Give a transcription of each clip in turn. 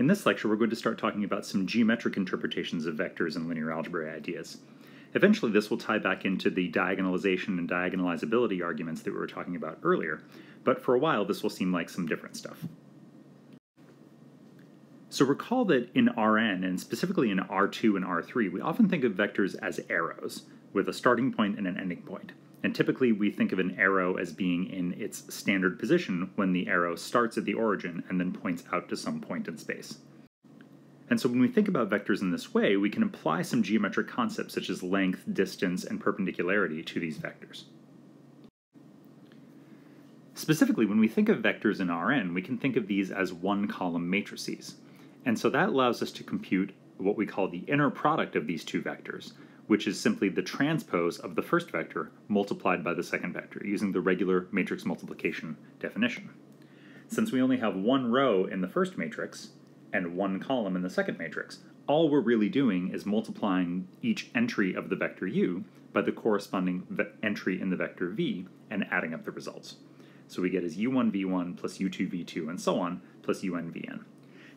In this lecture, we're going to start talking about some geometric interpretations of vectors and linear algebra ideas. Eventually, this will tie back into the diagonalization and diagonalizability arguments that we were talking about earlier, but for a while, this will seem like some different stuff. So recall that in Rn, and specifically in R2 and R3, we often think of vectors as arrows, with a starting point and an ending point. And typically we think of an arrow as being in its standard position when the arrow starts at the origin and then points out to some point in space. And so when we think about vectors in this way, we can apply some geometric concepts such as length, distance, and perpendicularity to these vectors. Specifically, when we think of vectors in Rn, we can think of these as one-column matrices. And so that allows us to compute what we call the inner product of these two vectors, which is simply the transpose of the first vector multiplied by the second vector, using the regular matrix multiplication definition. Since we only have one row in the first matrix and one column in the second matrix, all we're really doing is multiplying each entry of the vector u by the corresponding entry in the vector v and adding up the results. So we get as u1 v1 plus u2 v2 and so on plus unvn.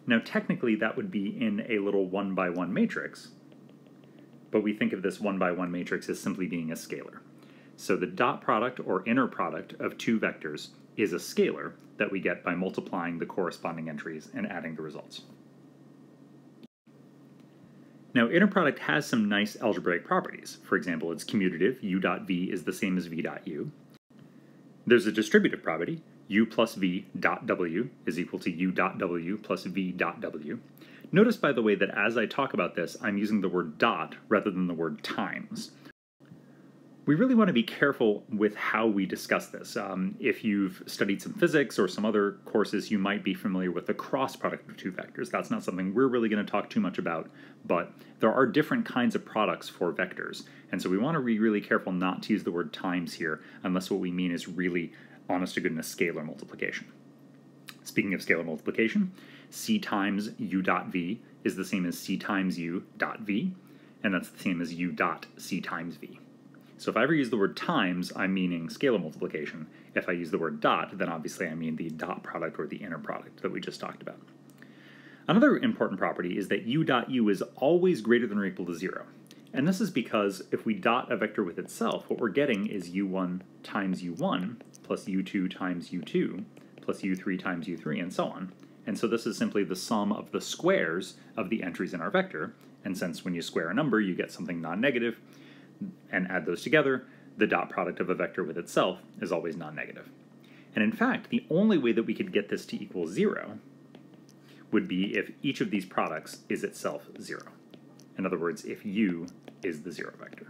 Now technically that would be in a little one by one matrix, but we think of this one by one matrix as simply being a scalar. So the dot product or inner product of two vectors is a scalar that we get by multiplying the corresponding entries and adding the results. Now, inner product has some nice algebraic properties. For example, it's commutative, u dot v is the same as v dot u. There's a distributive property, u plus v dot w is equal to u dot w plus v dot w. Notice, by the way, that as I talk about this, I'm using the word dot rather than the word times. We really want to be careful with how we discuss this. Um, if you've studied some physics or some other courses, you might be familiar with the cross product of two vectors. That's not something we're really going to talk too much about, but there are different kinds of products for vectors. And so we want to be really careful not to use the word times here unless what we mean is really honest to goodness scalar multiplication. Speaking of scalar multiplication, c times u dot v is the same as c times u dot v, and that's the same as u dot c times v. So if I ever use the word times, I'm meaning scalar multiplication. If I use the word dot, then obviously I mean the dot product or the inner product that we just talked about. Another important property is that u dot u is always greater than or equal to 0. And this is because if we dot a vector with itself, what we're getting is u1 times u1 plus u2 times u2 plus u3 times u3 and so on. And so this is simply the sum of the squares of the entries in our vector. And since when you square a number, you get something non-negative, and add those together, the dot product of a vector with itself is always non-negative. And in fact, the only way that we could get this to equal zero would be if each of these products is itself zero. In other words, if u is the zero vector.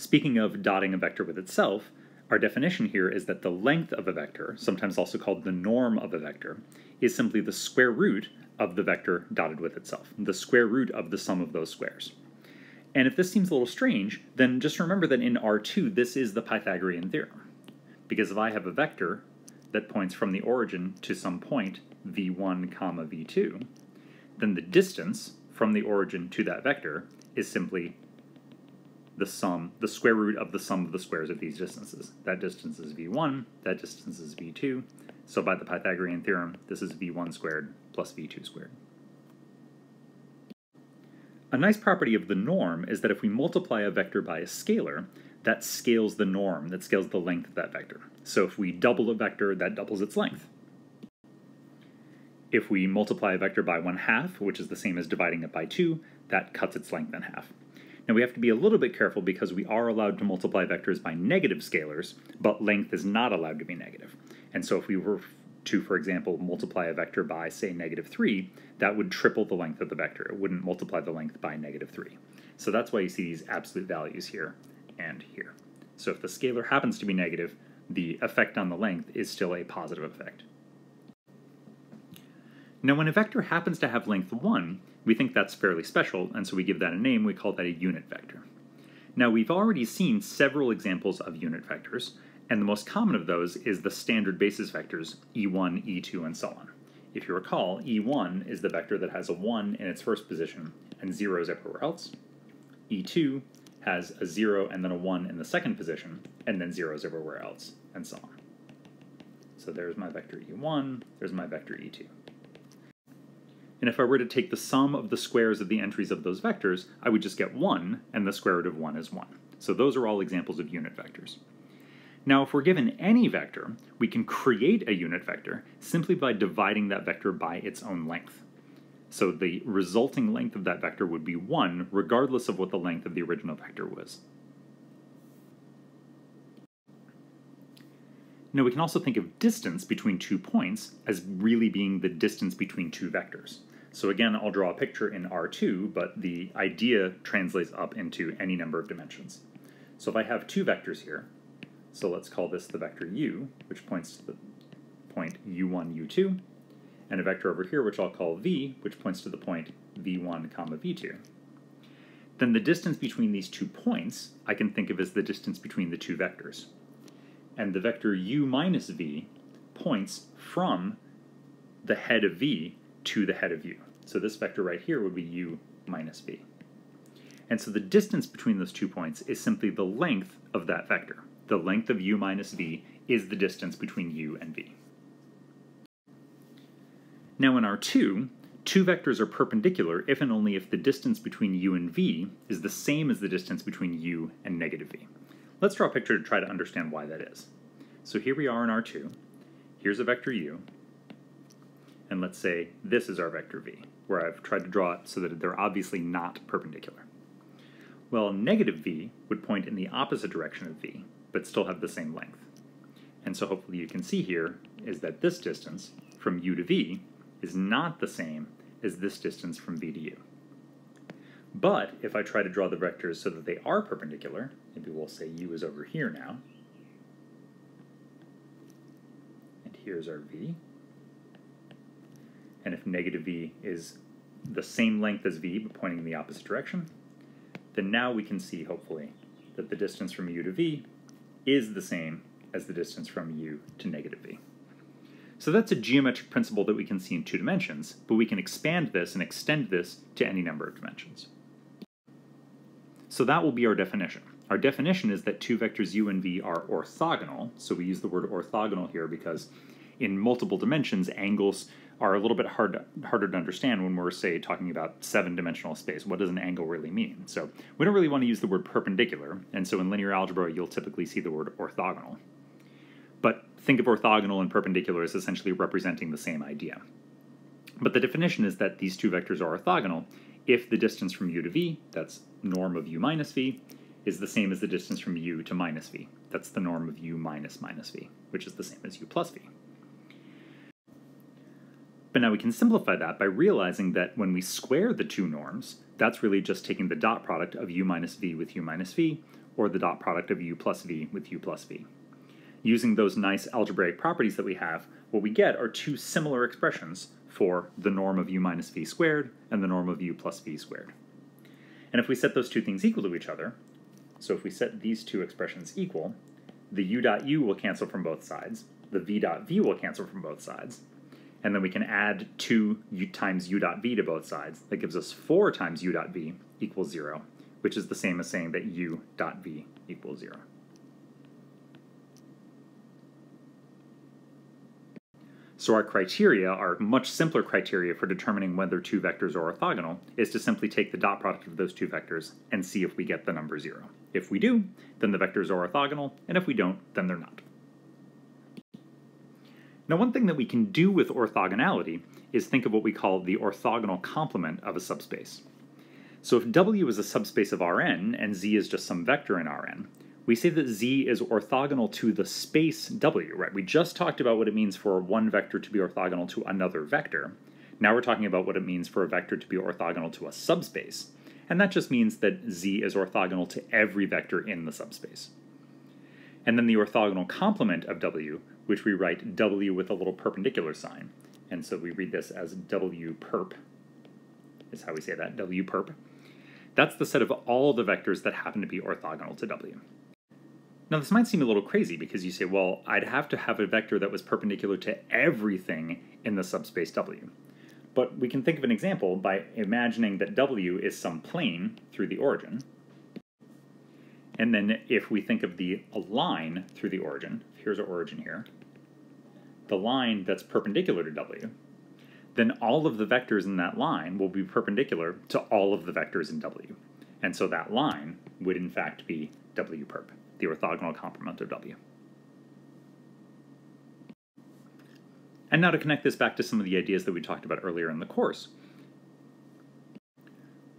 Speaking of dotting a vector with itself, our definition here is that the length of a vector, sometimes also called the norm of a vector, is simply the square root of the vector dotted with itself, the square root of the sum of those squares. And if this seems a little strange, then just remember that in R2 this is the Pythagorean theorem. Because if I have a vector that points from the origin to some point v1 comma v2, then the distance from the origin to that vector is simply the sum, the square root of the sum of the squares of these distances. That distance is v1, that distance is v2, so by the Pythagorean theorem, this is v1 squared plus v2 squared. A nice property of the norm is that if we multiply a vector by a scalar, that scales the norm, that scales the length of that vector. So if we double a vector, that doubles its length. If we multiply a vector by 1 half, which is the same as dividing it by 2, that cuts its length in half. Now we have to be a little bit careful because we are allowed to multiply vectors by negative scalars, but length is not allowed to be negative. And so if we were to, for example, multiply a vector by, say, negative 3, that would triple the length of the vector. It wouldn't multiply the length by negative 3. So that's why you see these absolute values here and here. So if the scalar happens to be negative, the effect on the length is still a positive effect. Now when a vector happens to have length 1, we think that's fairly special, and so we give that a name, we call that a unit vector. Now we've already seen several examples of unit vectors, and the most common of those is the standard basis vectors, e1, e2, and so on. If you recall, e1 is the vector that has a 1 in its first position and zeros everywhere else. e2 has a 0 and then a 1 in the second position, and then zeros everywhere else. and so on. So there's my vector e1, there's my vector e2. And if I were to take the sum of the squares of the entries of those vectors, I would just get 1, and the square root of 1 is 1. So those are all examples of unit vectors. Now, if we're given any vector, we can create a unit vector simply by dividing that vector by its own length. So the resulting length of that vector would be 1, regardless of what the length of the original vector was. Now we can also think of distance between two points as really being the distance between two vectors. So again, I'll draw a picture in R2, but the idea translates up into any number of dimensions. So if I have two vectors here, so let's call this the vector u, which points to the point u1, u2, and a vector over here which I'll call v, which points to the point v1, comma v2. Then the distance between these two points I can think of as the distance between the two vectors. And the vector u minus v points from the head of v to the head of u. So this vector right here would be u minus v. And so the distance between those two points is simply the length of that vector. The length of u minus v is the distance between u and v. Now in R2, two vectors are perpendicular if and only if the distance between u and v is the same as the distance between u and negative v. Let's draw a picture to try to understand why that is. So here we are in R2. Here's a vector u, and let's say this is our vector v, where I've tried to draw it so that they're obviously not perpendicular. Well, negative v would point in the opposite direction of v, but still have the same length. And so hopefully you can see here is that this distance from u to v is not the same as this distance from v to u. But if I try to draw the vectors so that they are perpendicular, maybe we'll say u is over here now, and here's our v, and if negative v is the same length as v but pointing in the opposite direction, then now we can see, hopefully, that the distance from u to v is the same as the distance from u to negative v. So that's a geometric principle that we can see in two dimensions, but we can expand this and extend this to any number of dimensions. So that will be our definition. Our definition is that two vectors u and v are orthogonal, so we use the word orthogonal here because in multiple dimensions, angles are a little bit hard harder to understand when we're, say, talking about seven-dimensional space. What does an angle really mean? So we don't really want to use the word perpendicular, and so in linear algebra, you'll typically see the word orthogonal. But think of orthogonal and perpendicular as essentially representing the same idea. But the definition is that these two vectors are orthogonal if the distance from u to v, that's norm of u minus v, is the same as the distance from u to minus v. That's the norm of u minus minus v, which is the same as u plus v. But now we can simplify that by realizing that when we square the two norms, that's really just taking the dot product of u minus v with u minus v, or the dot product of u plus v with u plus v. Using those nice algebraic properties that we have, what we get are two similar expressions for the norm of u minus v squared and the norm of u plus v squared. And if we set those two things equal to each other, so if we set these two expressions equal, the u dot u will cancel from both sides, the v dot v will cancel from both sides, and then we can add 2 u times u dot v to both sides. That gives us 4 times u dot v equals 0, which is the same as saying that u dot v equals 0. So our criteria, our much simpler criteria for determining whether two vectors are orthogonal, is to simply take the dot product of those two vectors and see if we get the number 0. If we do, then the vectors are orthogonal, and if we don't, then they're not. Now, one thing that we can do with orthogonality is think of what we call the orthogonal complement of a subspace. So if W is a subspace of Rn and Z is just some vector in Rn, we say that Z is orthogonal to the space W, right? We just talked about what it means for one vector to be orthogonal to another vector. Now we're talking about what it means for a vector to be orthogonal to a subspace. And that just means that Z is orthogonal to every vector in the subspace. And then the orthogonal complement of W which we write W with a little perpendicular sign. And so we read this as W perp, is how we say that, W perp. That's the set of all the vectors that happen to be orthogonal to W. Now this might seem a little crazy because you say, well, I'd have to have a vector that was perpendicular to everything in the subspace W. But we can think of an example by imagining that W is some plane through the origin, And then if we think of the line through the origin, here's our origin here, the line that's perpendicular to W, then all of the vectors in that line will be perpendicular to all of the vectors in W. And so that line would in fact be W perp, the orthogonal complement of W. And now to connect this back to some of the ideas that we talked about earlier in the course.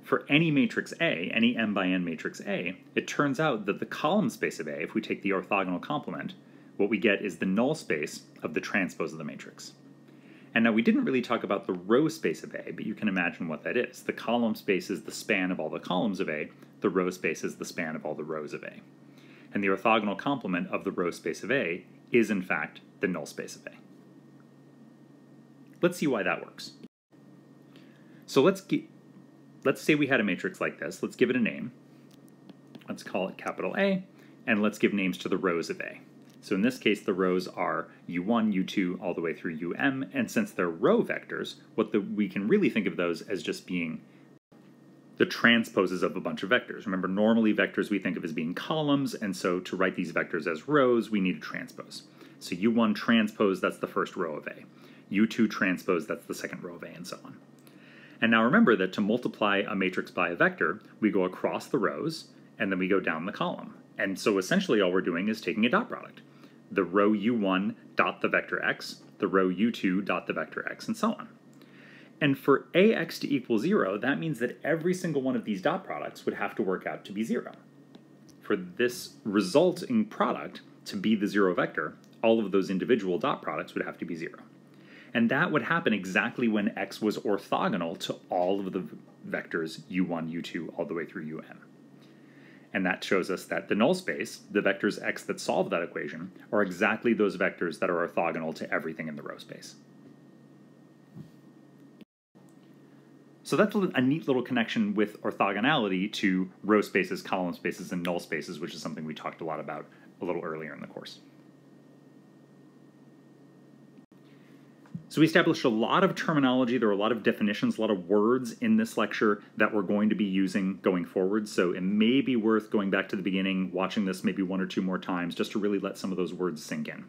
For any matrix A, any m by n matrix A, it turns out that the column space of A, if we take the orthogonal complement, what we get is the null space of the transpose of the matrix. And now we didn't really talk about the row space of A, but you can imagine what that is. The column space is the span of all the columns of A, the row space is the span of all the rows of A. And the orthogonal complement of the row space of A is in fact the null space of A. Let's see why that works. So let's let's say we had a matrix like this. Let's give it a name. Let's call it capital A, and let's give names to the rows of A. So in this case, the rows are u1, u2, all the way through um, and since they're row vectors, what the, we can really think of those as just being the transposes of a bunch of vectors. Remember, normally vectors we think of as being columns, and so to write these vectors as rows, we need a transpose. So u1 transpose, that's the first row of A. u2 transpose, that's the second row of A, and so on. And now remember that to multiply a matrix by a vector, we go across the rows, and then we go down the column. And so essentially all we're doing is taking a dot product the row u1 dot the vector x, the row u2 dot the vector x, and so on. And for ax to equal 0, that means that every single one of these dot products would have to work out to be 0. For this resulting product to be the 0 vector, all of those individual dot products would have to be 0. And that would happen exactly when x was orthogonal to all of the vectors u1, u2, all the way through um. And that shows us that the null space, the vectors x that solve that equation, are exactly those vectors that are orthogonal to everything in the row space. So that's a neat little connection with orthogonality to row spaces, column spaces, and null spaces, which is something we talked a lot about a little earlier in the course. So we established a lot of terminology, there are a lot of definitions, a lot of words in this lecture that we're going to be using going forward, so it may be worth going back to the beginning, watching this maybe one or two more times, just to really let some of those words sink in.